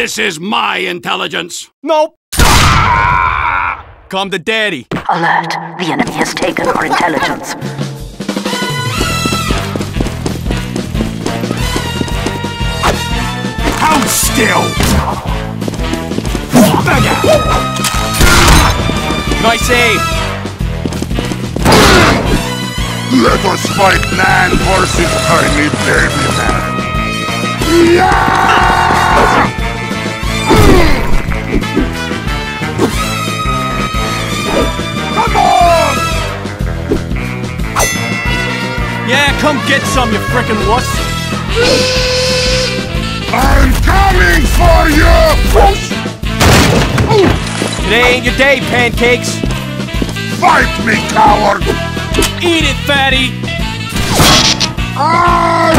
This is my intelligence. Nope. Come to daddy. Alert. The enemy has taken our intelligence. Hold still! Nice aim. Let us fight man versus tiny baby man. Yeah! Come on! Yeah, come get some, you frickin' wuss. I'm coming for you! Today ain't your day, pancakes. Fight me, coward! Eat it, fatty. Ah!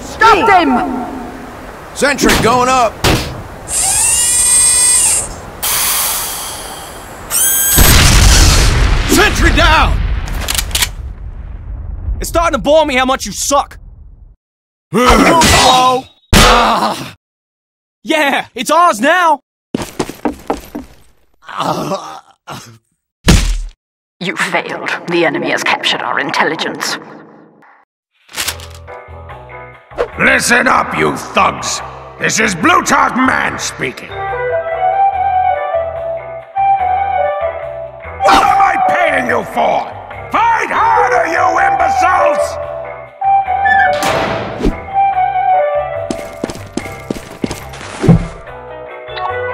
Stop them! Sentry going up. Sentry down! It's starting to bore me how much you suck. Hello? Ah. Yeah, it's ours now. You failed. The enemy has captured our intelligence. Listen up, you thugs. This is Blutarch Mann speaking. What am I paying you for? Fight harder, you imbeciles!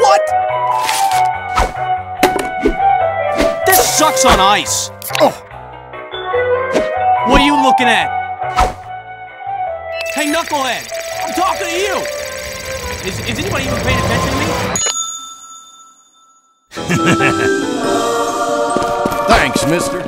What? This sucks on ice. Oh. What are you looking at? Knucklehead! I'm talking to you! Is, is anybody even paying attention to me? Thanks, mister.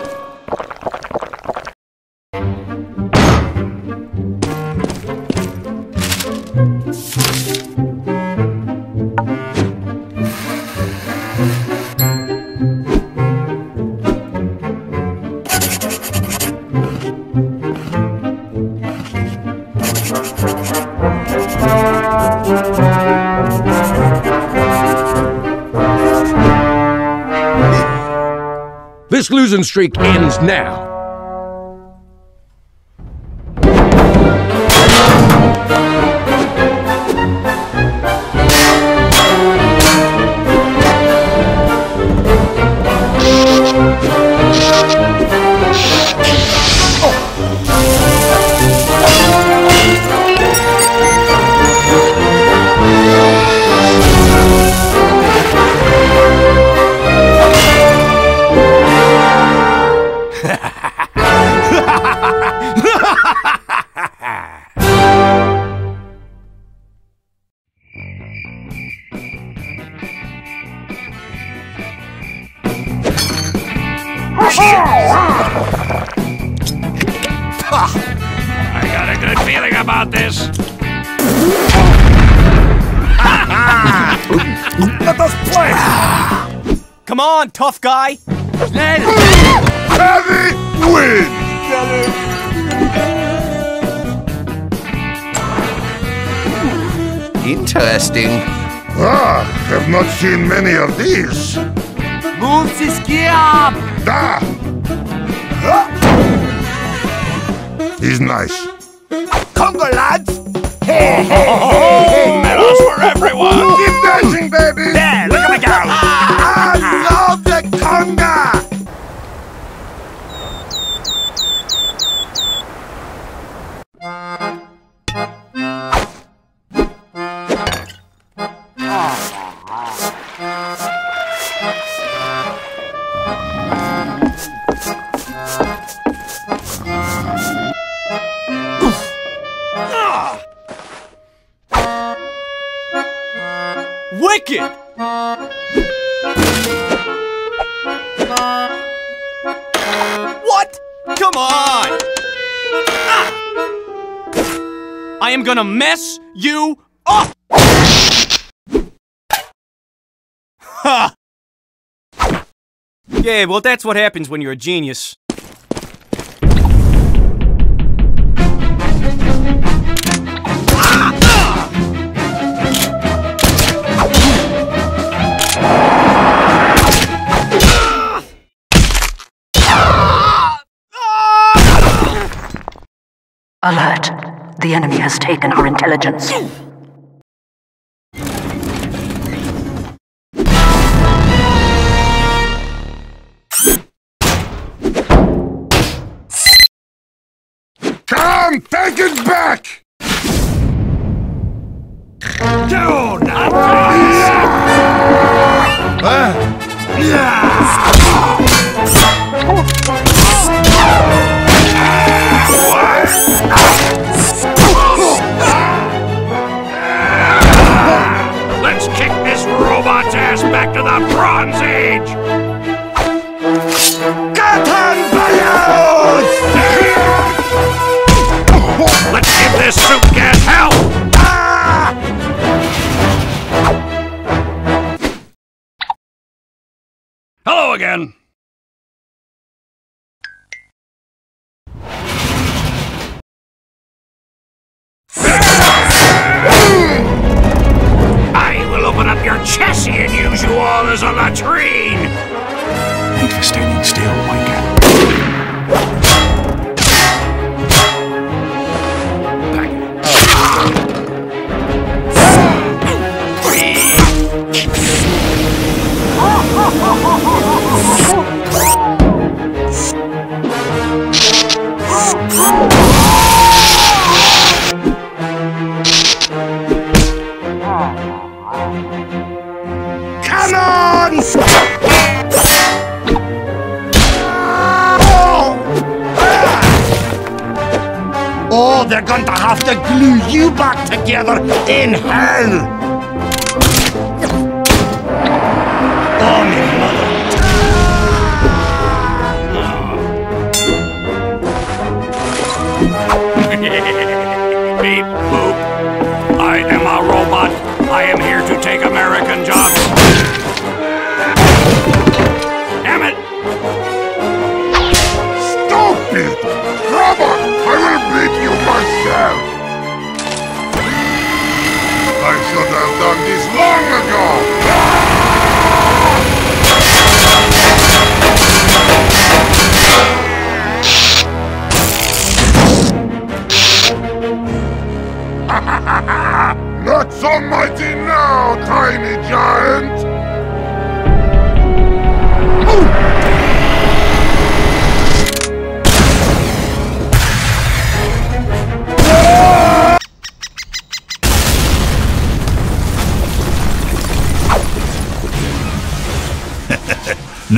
Losing streak ends now. I got a good feeling about this. Let us play! Come on, tough guy! Heavy win! Interesting. Ah, have not seen many of these. Move this gear up! Da! He's nice. Congo lads! Hey, hey, hey, hey! Medals for everyone! Keep dancing, I am gonna mess you up! Ha! yeah, well that's what happens when you're a genius. Alert. The enemy has taken our intelligence. Come, take it back! Do they're going to have to glue you back together in hell! Oh. Beep boop. I am a robot. I am here to take American jobs.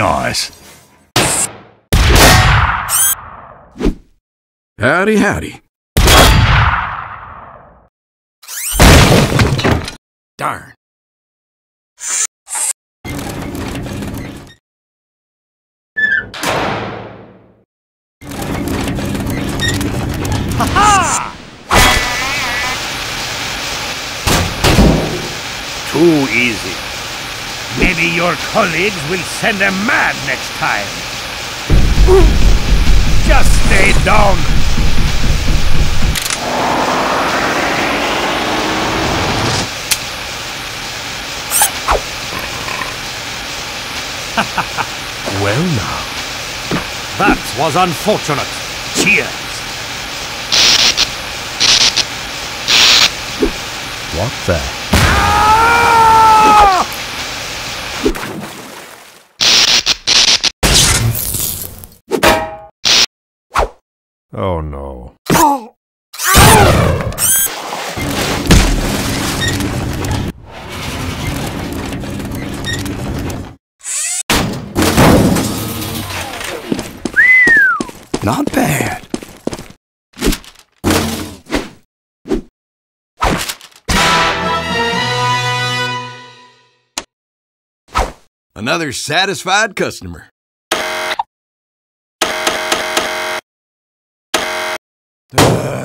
Nice. Howdy, howdy. Darn. Too easy. Maybe your colleagues will send them mad next time. Just stay down. well now. That was unfortunate. Cheers. What the? Oh no. Not bad. Another satisfied customer. Duh.